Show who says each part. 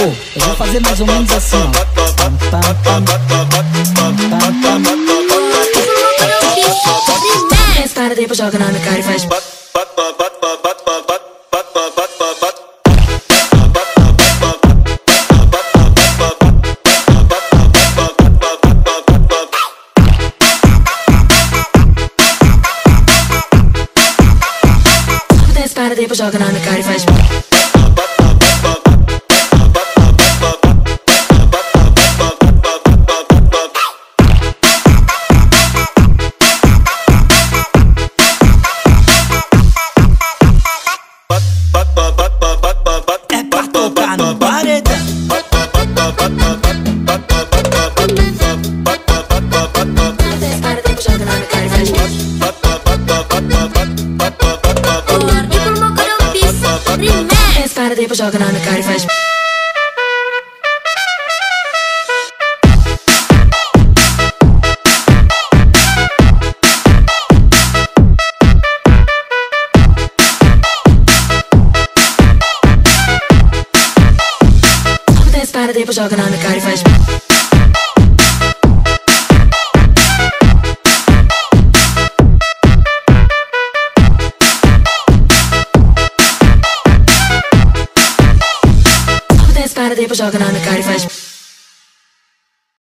Speaker 1: Oh, eu fazer mais ou menos assim, ó.
Speaker 2: Para depois joga na minha cara e faz. Para depois joga na minha cara e faz.
Speaker 1: É pra tocar no paredão.
Speaker 2: Para depois joga na minha cara e faz. Depois joga na minha cara e faz. Para depois joga na minha cara e faz. Depois joga na minha cara e faz.